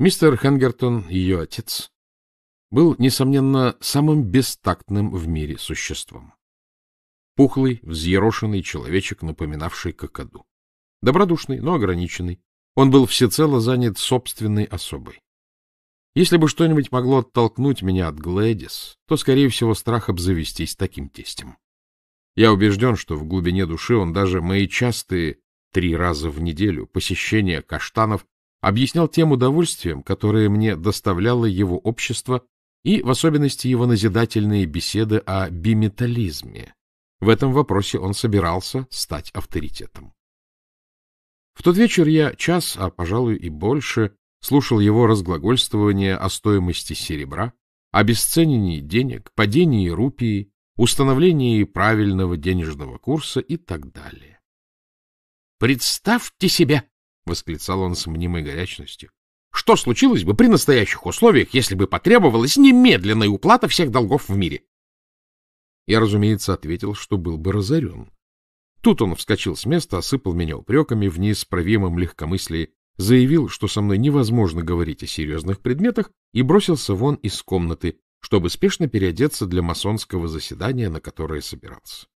Мистер Хенгертон, ее отец, был, несомненно, самым бестактным в мире существом. Пухлый, взъерошенный человечек, напоминавший кокоду. Добродушный, но ограниченный. Он был всецело занят собственной особой. Если бы что-нибудь могло оттолкнуть меня от Глэдис, то, скорее всего, страх обзавестись таким тестем. Я убежден, что в глубине души он даже мои частые три раза в неделю посещения каштанов объяснял тем удовольствием, которое мне доставляло его общество и, в особенности, его назидательные беседы о биметализме. В этом вопросе он собирался стать авторитетом. В тот вечер я час, а, пожалуй, и больше, слушал его разглагольствование о стоимости серебра, обесценении денег, падении рупии, установлении правильного денежного курса и так далее. «Представьте себе!» — восклицал он с мнимой горячностью. «Что случилось бы при настоящих условиях, если бы потребовалась немедленная уплата всех долгов в мире?» Я, разумеется, ответил, что был бы разорен. Тут он вскочил с места, осыпал меня упреками в неисправимом легкомыслии заявил, что со мной невозможно говорить о серьезных предметах, и бросился вон из комнаты, чтобы спешно переодеться для масонского заседания, на которое собирался.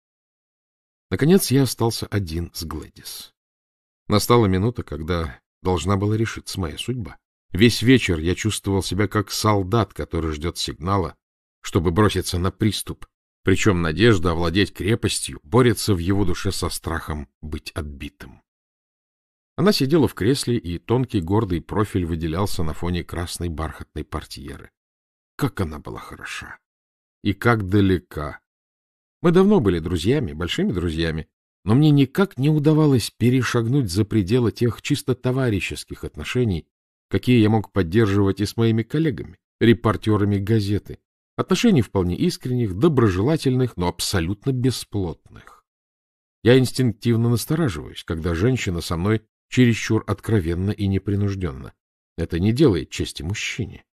Наконец я остался один с Глэдис. Настала минута, когда должна была решиться моя судьба. Весь вечер я чувствовал себя как солдат, который ждет сигнала, чтобы броситься на приступ, причем надежда овладеть крепостью борется в его душе со страхом быть отбитым. Она сидела в кресле, и тонкий гордый профиль выделялся на фоне красной бархатной портьеры. Как она была хороша! И как далека! Мы давно были друзьями, большими друзьями, но мне никак не удавалось перешагнуть за пределы тех чисто товарищеских отношений, какие я мог поддерживать и с моими коллегами, репортерами газеты. Отношений вполне искренних, доброжелательных, но абсолютно бесплотных. Я инстинктивно настораживаюсь, когда женщина со мной чересчур откровенно и непринужденно. Это не делает чести мужчине.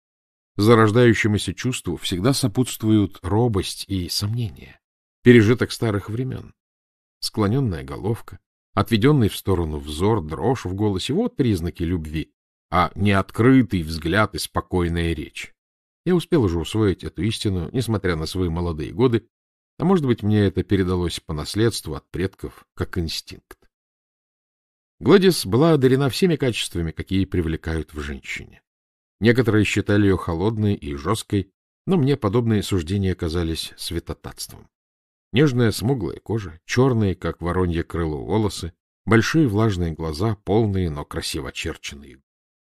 Зарождающемуся чувству всегда сопутствуют робость и сомнения, пережиток старых времен. Склоненная головка, отведенный в сторону взор, дрожь в голосе — вот признаки любви, а не открытый взгляд и спокойная речь. Я успел уже усвоить эту истину, несмотря на свои молодые годы, а может быть, мне это передалось по наследству от предков, как инстинкт. Гладис была одарена всеми качествами, какие привлекают в женщине. Некоторые считали ее холодной и жесткой, но мне подобные суждения казались святотатством. Нежная смуглая кожа, черные, как воронье крыло, волосы, большие влажные глаза, полные, но красиво очерченные